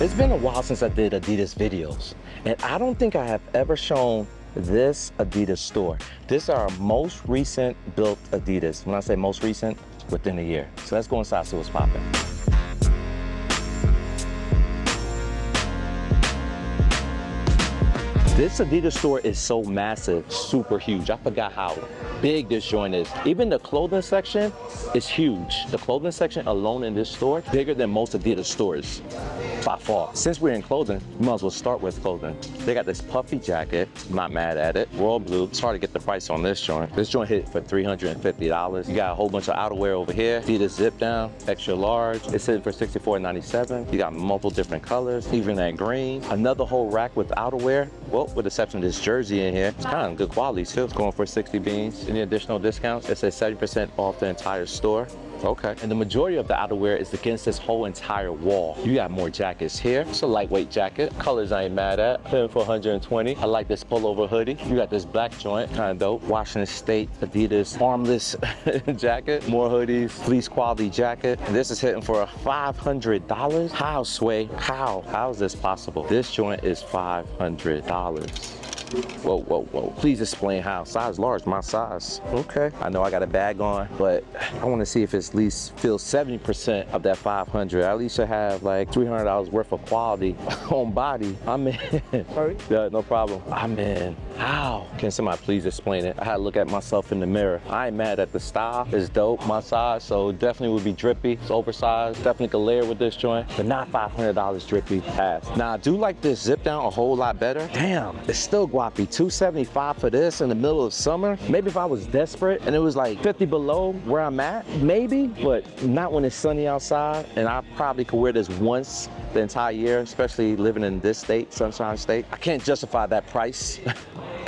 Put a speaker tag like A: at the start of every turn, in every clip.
A: It's been a while since I did Adidas videos, and I don't think I have ever shown this Adidas store. This is our most recent built Adidas. When I say most recent, within a year. So let's go inside see what's popping. This Adidas store is so massive, super huge. I forgot how big this joint is. Even the clothing section is huge. The clothing section alone in this store, bigger than most Adidas stores by far. Since we're in clothing, we might as well start with clothing. They got this puffy jacket, not mad at it. Royal blue, it's hard to get the price on this joint. This joint hit for $350. You got a whole bunch of outerwear over here. Adidas zip down, extra large. It's hitting for $64.97. You got multiple different colors, even that green. Another whole rack with outerwear. Well, with the exception of this jersey in here, it's kind of good quality too. It's going for 60 beans. Any additional discounts? It says 70% off the entire store. Okay. And the majority of the outerwear is against this whole entire wall. You got more jackets here. It's a lightweight jacket. Colors I ain't mad at. Paying for 120. I like this pullover hoodie. You got this black joint, kind of dope. Washington State Adidas armless jacket. More hoodies, fleece quality jacket. And this is hitting for $500. How, Sway? How? How is this possible? This joint is $500. Whoa, whoa, whoa. Please explain how. Size large, my size. Okay. I know I got a bag on, but I want to see if it's at least feels 70% of that 500. At least I have like $300 worth of quality on body. I'm in. Sorry? Yeah, no problem. I'm in. How? Can somebody please explain it? I had to look at myself in the mirror. I ain't mad at the style. It's dope, my size, so definitely would be drippy. It's oversized. Definitely could layer with this joint, but not $500 drippy. Pass. Now, I do like this zip down a whole lot better. Damn, it's still guapi. 275 for this in the middle of summer. Maybe if I was desperate and it was like 50 below where I'm at, maybe, but not when it's sunny outside. And I probably could wear this once the entire year, especially living in this state, Sunshine State. I can't justify that price.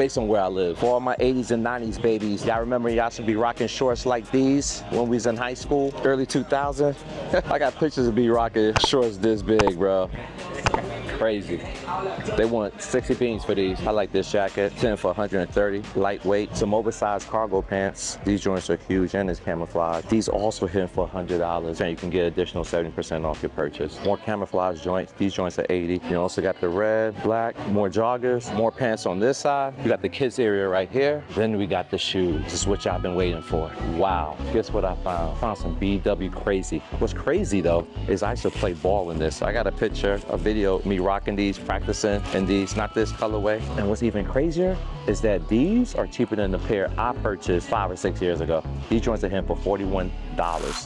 A: based on where I live. For all my 80s and 90s babies, y'all remember y'all should be rocking shorts like these when we was in high school, early 2000s? I got pictures of me rocking shorts this big, bro crazy. They want 60 beans for these. I like this jacket, 10 for 130. Lightweight, some oversized cargo pants. These joints are huge and it's camouflage. These also hit for $100 and you can get additional 70% off your purchase. More camouflage joints. These joints are 80. You also got the red, black, more joggers, more pants on this side. You got the kids area right here. Then we got the shoes. This is what y'all been waiting for. Wow. Guess what I found? Found some BW crazy. What's crazy though is I used to play ball in this. I got a picture, a video, me rocking these, practicing in these, not this colorway. And what's even crazier is that these are cheaper than the pair I purchased five or six years ago. These joints are here for $41.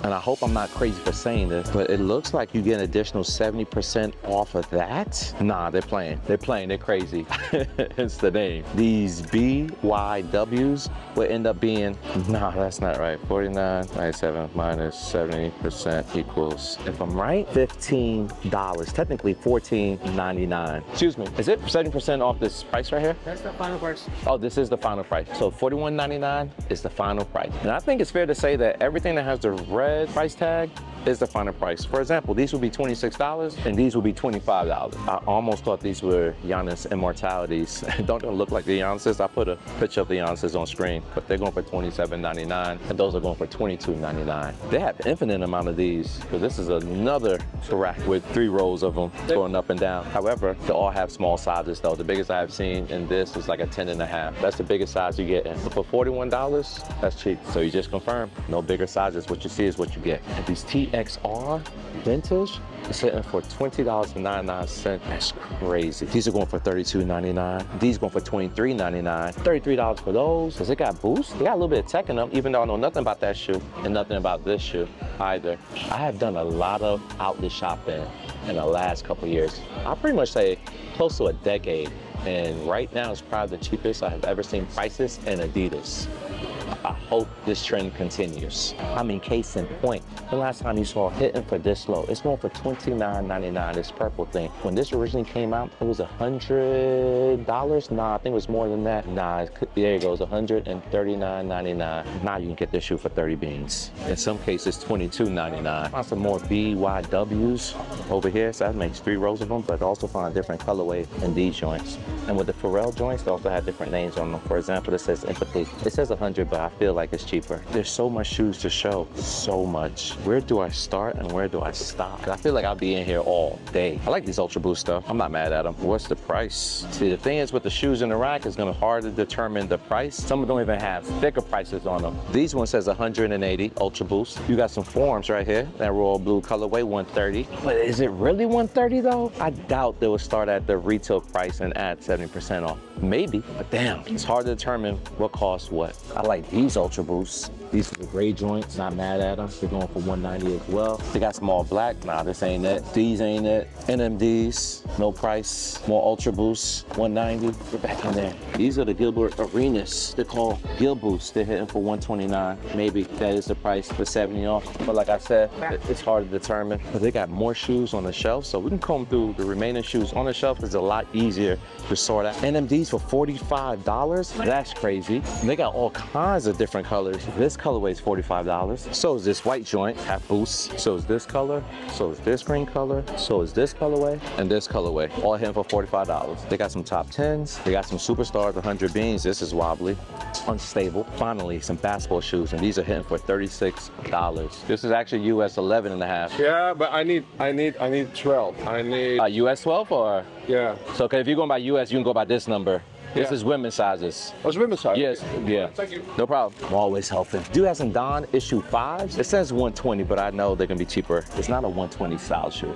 A: And I hope I'm not crazy for saying this, but it looks like you get an additional 70% off of that. Nah, they're playing. They're playing, they're crazy. it's the name. These BYWs will end up being, nah, that's not right. 49, 97 minus 70% equals, if I'm right, $15. Technically 14.99. Excuse me, is it 70% off this price right here?
B: That's the final price.
A: Oh, this is the final price. So $41.99 is the final price. And I think it's fair to say that everything that has the red price tag is the final price. For example, these would be $26 and these would be $25. I almost thought these were Giannis Immortalities. don't they look like the Giannis's? I put a picture of the Giannis's on screen, but they're going for $27.99 and those are going for $22.99. They have infinite amount of these because this is another rack with three rows of them going up and down. However, they all have small sizes though. The biggest I've seen in this is like a 10 and a half. That's the biggest size you get. And for $41, that's cheap. So you just confirm, no bigger sizes. What you see is what you get. These TXR vintage is sitting for $20.99. That's crazy. These are going for $32.99. These going for $23.99. $33 for those because it got boost. They got a little bit of tech in them, even though I know nothing about that shoe and nothing about this shoe either. I have done a lot of outlet shopping in the last couple years. I pretty much say close to a decade. And right now it's probably the cheapest I have ever seen prices in Adidas. I hope this trend continues. I mean, case in point, the last time you saw hitting for this low, it's going for $29.99, this purple thing. When this originally came out, it was $100. Nah, I think it was more than that. Nah, could, there it goes, $139.99. Now you can get this shoe for 30 beans. In some cases, $22.99. Find some more BYWs over here. So that makes three rows of them, but also find different colorway in these joints. And with the Pharrell joints, they also have different names on them. For example, it says empathy. It says 100 but I feel like it's cheaper. There's so much shoes to show, so much. Where do I start and where do I stop? I feel like I'll be in here all day. I like these Ultra Boost stuff. I'm not mad at them. What's the price? See, the thing is with the shoes in the rack, it's gonna hard to determine the price. Some of them don't even have thicker prices on them. These one says 180 Ultra Boost. You got some Forums right here. That royal blue colorway, 130. But is it really 130 though? I doubt they will start at the retail price and add 70% off. Maybe, but damn, it's hard to determine what costs what. I like these Ultra Boosts. These are the gray joints, not mad at them. They're going for 190 as well. They got some all black. Nah, this ain't it. These ain't it. NMDs, no price. More Ultra Boosts, 190. Get back in there. These are the Gilbert Arenas. They're called Gil Boosts. They're hitting for 129. Maybe that is the price for 70 off. But like I said, it's hard to determine. But they got more shoes on the shelf, so we can comb through the remaining shoes on the shelf. It's a lot easier to sort out. NMDs for $45. That's crazy. And they got all kinds of different colors. This colorway is $45. So is this white joint, half boost. So is this color. So is this green color. So is this colorway and this colorway. All hitting for $45. They got some top 10s. They got some superstars, 100 beans. This is wobbly, unstable. Finally, some basketball shoes, and these are hitting for $36. This is actually US 11 and a half.
B: Yeah, but I need, I need, I need 12. I need,
A: Uh, US 12 or?
B: yeah.
A: So okay, if you're going by US, you can go by this number. This is women's sizes.
B: Oh, it's women's size.
A: Yes, yeah.
B: Thank you.
A: No problem. I'm always helping. Do have some Don issue fives. It says 120, but I know they're gonna be cheaper. It's not a 120 style shoe.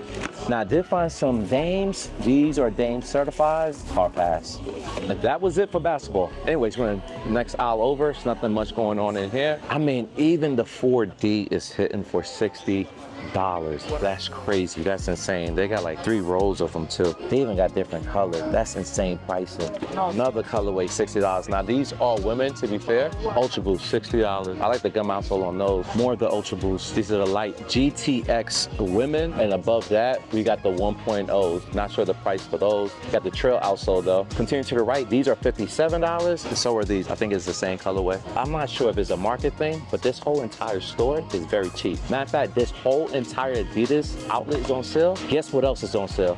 A: Now I did find some Dames. These are Dame certified. Hard pass. But that was it for basketball. Anyways, we're in the next aisle over. There's nothing much going on in here. I mean, even the 4D is hitting for 60 dollars. That's crazy. That's insane. They got like three rows of them too. They even got different colors. That's insane pricing. Another colorway, sixty dollars. Now these are women, to be fair. Ultra Boost, sixty dollars. I like the gum outsole on those. More of the Ultra Boost. These are the light GTX women, and above that we got the 1.0s. Not sure the price for those. Got the Trail outsole though. Continue to the right. These are fifty-seven dollars. And so are these. I think it's the same colorway. I'm not sure if it's a market thing, but this whole entire store is very cheap. Matter of fact, this whole entire Adidas outlet is on sale. Guess what else is on sale?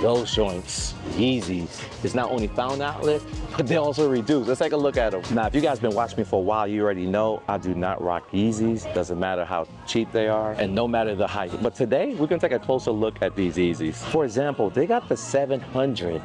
A: Those joints, Yeezys, is not only found outlet, but they also reduced. Let's take a look at them. Now, if you guys been watching me for a while, you already know I do not rock Yeezys. Doesn't matter how cheap they are, and no matter the height. But today, we're gonna take a closer look at these Yeezys. For example, they got the 700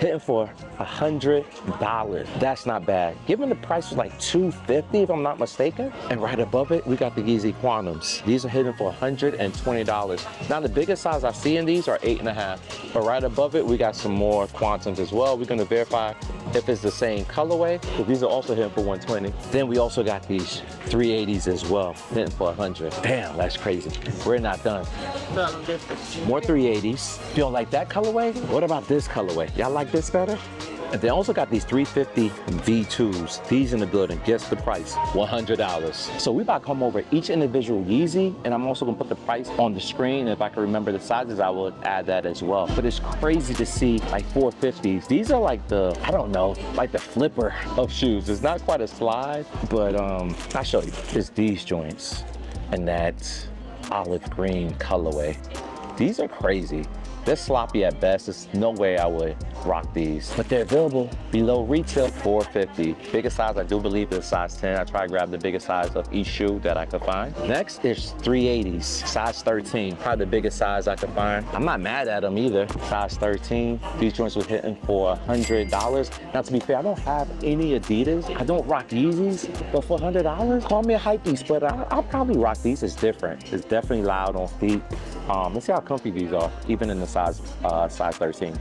A: hitting for a hundred dollars. That's not bad. Given the price was like 250 if I'm not mistaken. And right above it, we got the Yeezy Quantums. These are hitting for $120. Now the biggest size I see in these are eight and a half. But right above it, we got some more Quantums as well. We're gonna verify if it's the same colorway, but these are also hitting for 120. Then we also got these 380s as well, hitting for 100. Damn, that's crazy. We're not done. More 380s. You don't like that colorway? What about this colorway? Y'all like this better? And they also got these 350 V2s. These in the building. Guess the price? $100. So we about to come over each individual Yeezy, and I'm also gonna put the price on the screen. If I can remember the sizes, I will add that as well. But it's crazy to see like 450s. These are like the, I don't know, like the flipper of shoes. It's not quite a slide, but um, I'll show you. It's these joints and that olive green colorway. These are crazy. They're sloppy at best. There's no way I would rock these, but they're available below retail 450. Biggest size I do believe is size 10. I try to grab the biggest size of each shoe that I could find. Next is 380s, size 13. Probably the biggest size I could find. I'm not mad at them either. Size 13. These joints were hitting for $100. Now to be fair, I don't have any Adidas. I don't rock Yeezys, but for $100, call me a hype beast, but I, I'll probably rock these. It's different. It's definitely loud on feet. Um, let's see how comfy these are, even in the size uh, size 13.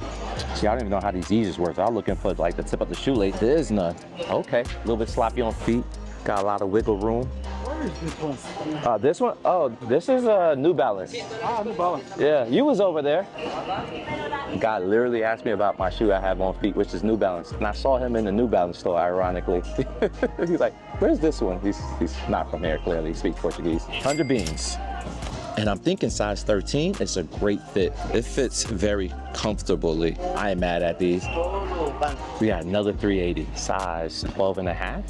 A: See, I don't even know how these Yeezys work. I'm looking for like the tip of the shoelace. There is none. Okay, a little bit sloppy on feet. Got a lot of wiggle room.
C: Where is this one?
A: Uh, this one, oh, this is a uh, New Balance.
C: Ah, New Balance.
A: Yeah, you was over there. God literally asked me about my shoe I have on feet, which is New Balance. And I saw him in the New Balance store, ironically. he's like, where's this one? He's, he's not from here, clearly. He speaks Portuguese. 100 beans. And I'm thinking size 13 is a great fit. It fits very comfortably. I ain't mad at these. We got another 380, size 12 and a half.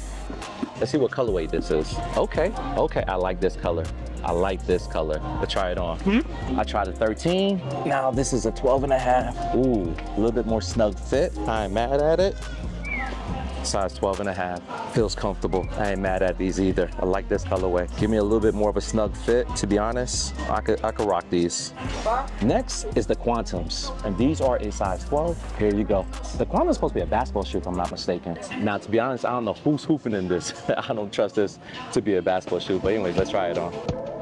A: Let's see what colorway this is. Okay, okay, I like this color. I like this color. Let's try it on. Hmm? I tried a 13. Now this is a 12 and a half. Ooh, a little bit more snug fit. I ain't mad at it. Size 12 and a half. Feels comfortable. I ain't mad at these either. I like this colorway. Give me a little bit more of a snug fit. To be honest, I could, I could rock these. Next is the Quantums, and these are a size 12. Here you go. The Quantum's supposed to be a basketball shoe, if I'm not mistaken. Now, to be honest, I don't know who's hooping in this. I don't trust this to be a basketball shoe, but anyways, let's try it on.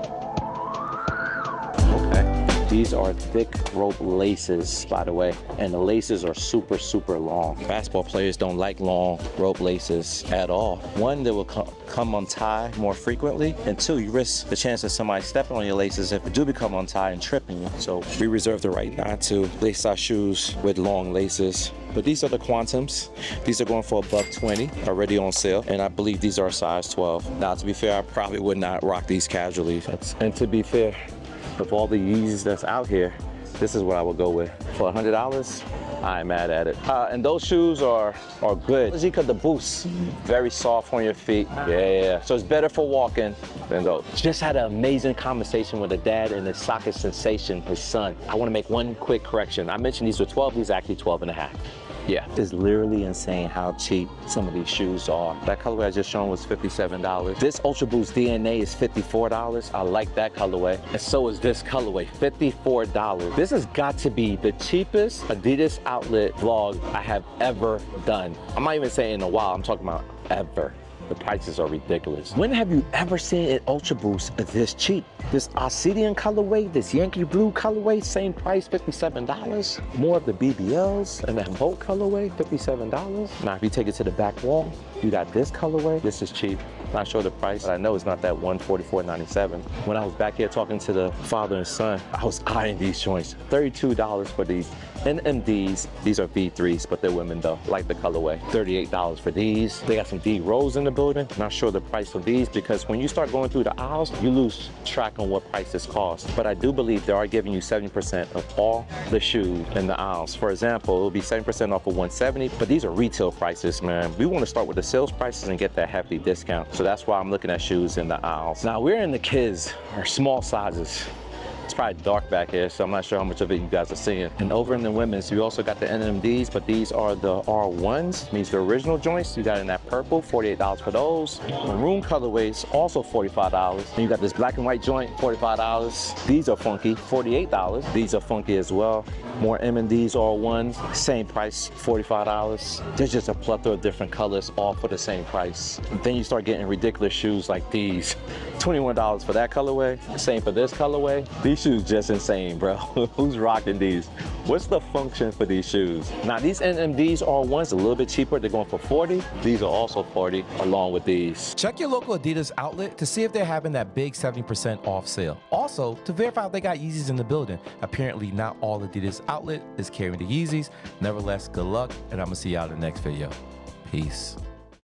A: Okay. These are thick rope laces, by the way, and the laces are super, super long. Basketball players don't like long rope laces at all. One, they will co- come untied more frequently, and two, you risk the chance of somebody stepping on your laces if it do become untied and tripping you. So we reserve the right not to lace our shoes with long laces. But these are the Quantums. These are going for a buck 20, already on sale, and I believe these are size 12. Now, to be fair, I probably would not rock these casually. That's, and to be fair, of all the Yeezys that's out here, this is what I would go with. For $100, I ain't mad at it. Uh, and those shoes are are good. Zika the very soft on your feet. Yeah, so it's better for walking than those. Just had an amazing conversation with a dad and his soccer sensation, his son. I want to make one quick correction. I mentioned these were 12, these are actually 12 and a half. Yeah, it's literally insane how cheap some of these shoes are. That colorway I just shown was $57. This Ultra Boost DNA is $54. I like that colorway. And so is this colorway, $54. This has got to be the cheapest Adidas outlet vlog I have ever done. I'm not even saying in a while, I'm talking about ever. The prices are ridiculous. When have you ever seen an Ultra Boost this cheap? This Obsidian colorway, this Yankee Blue colorway, same price, $57. More of the BBLs and that Volt colorway, $57. Now, if you take it to the back wall, you got this colorway. This is cheap. Not sure the price, but I know it's not that $144.97. When I was back here talking to the father and son, I was eyeing these joints. $32 for these NMDs. These are V3s, but they're women though. Like the colorway. $38 for these. They got some D Rose in the building. Not sure the price of these because when you start going through the aisles, you lose track on what prices cost. But I do believe they are giving you 70% of all the shoes in the aisles. For example, it will be 70% off of 170, but these are retail prices, man. We want to start with the sales prices and get that hefty discount. So that's why I'm looking at shoes in the aisles. Now we're in the kids, or small sizes. It's probably dark back here, so I'm not sure how much of it you guys are seeing. And over in the women's, we also got the NMDs, but these are the R1s, means the original joints. You got in that purple, $48 for those. Maroon colorways, also $45. And you got this black and white joint, $45. These are funky, $48. These are funky as well. More NMDs R1s, same price, $45. There's just a plethora of different colors, all for the same price. And then you start getting ridiculous shoes like these. $21 for that colorway, same for this colorway. These shoes just insane, bro. Who's rocking these? What's the function for these shoes? Now these NMDs R1s a little bit cheaper. They're going for 40. These are also 40 along with these.
D: Check your local Adidas outlet to see if they're having that big 70% off sale. Also, to verify if they got Yeezys in the building. Apparently, not all Adidas outlet is carrying the Yeezys. Nevertheless, good luck, and I'm gonna see y'all in the next video. Peace.